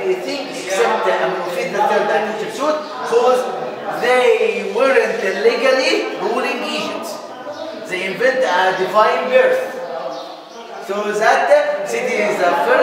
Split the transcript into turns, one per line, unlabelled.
everything except the Amorphid the third Hatshepsut because they weren't legally ruling Egypt. They invent a divine birth. So that city is the first,